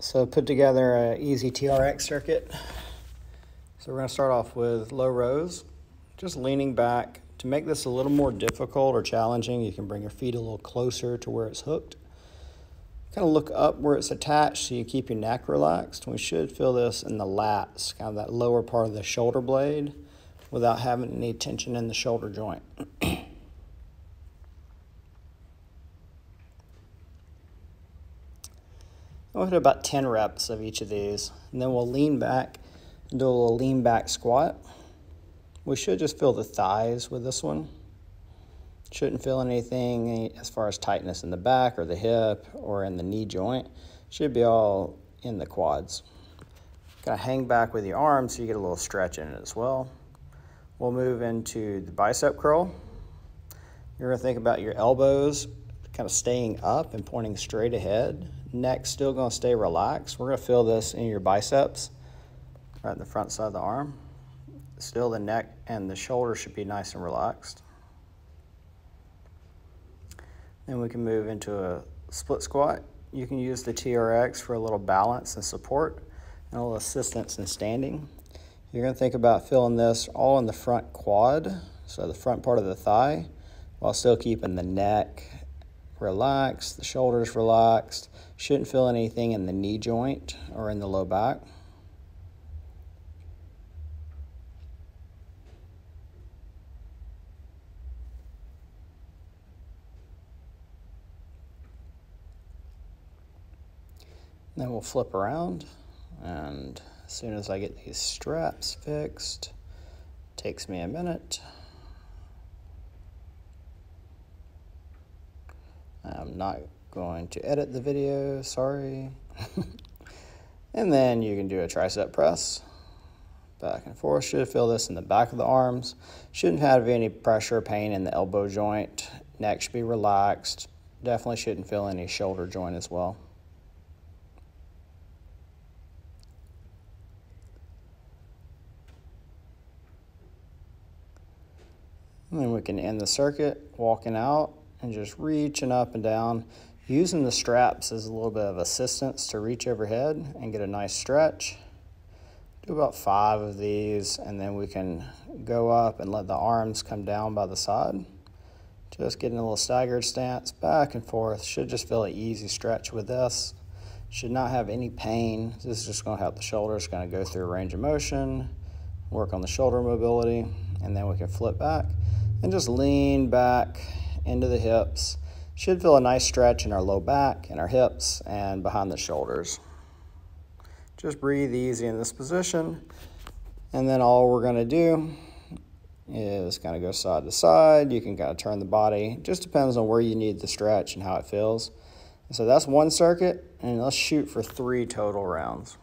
So put together an easy TRX circuit. So we're going to start off with low rows, just leaning back. To make this a little more difficult or challenging, you can bring your feet a little closer to where it's hooked. Kind of look up where it's attached so you keep your neck relaxed. We should feel this in the lats, kind of that lower part of the shoulder blade without having any tension in the shoulder joint. We'll hit about 10 reps of each of these, and then we'll lean back and do a little lean back squat. We should just feel the thighs with this one. Shouldn't feel anything as far as tightness in the back or the hip or in the knee joint. Should be all in the quads. Of hang back with your arms so you get a little stretch in it as well. We'll move into the bicep curl. You're gonna think about your elbows kind of staying up and pointing straight ahead. Neck still gonna stay relaxed. We're gonna feel this in your biceps, right in the front side of the arm. Still the neck and the shoulder should be nice and relaxed. Then we can move into a split squat. You can use the TRX for a little balance and support and a little assistance in standing. You're gonna think about filling this all in the front quad, so the front part of the thigh, while still keeping the neck relaxed, the shoulders relaxed. Shouldn't feel anything in the knee joint or in the low back. Then we'll flip around and as soon as I get these straps fixed, takes me a minute. I'm not going to edit the video, sorry. and then you can do a tricep press. Back and forth, should feel this in the back of the arms. Shouldn't have any pressure pain in the elbow joint. Neck should be relaxed. Definitely shouldn't feel any shoulder joint as well. And then we can end the circuit walking out and just reaching up and down, using the straps as a little bit of assistance to reach overhead and get a nice stretch. Do about five of these and then we can go up and let the arms come down by the side. Just getting a little staggered stance, back and forth. Should just feel an easy stretch with this. Should not have any pain. This is just gonna help the shoulders gonna go through a range of motion, work on the shoulder mobility, and then we can flip back and just lean back into the hips. Should feel a nice stretch in our low back and our hips and behind the shoulders. Just breathe easy in this position. And then all we're gonna do is kind of go side to side. You can kind of turn the body. Just depends on where you need the stretch and how it feels. So that's one circuit, and let's shoot for three total rounds.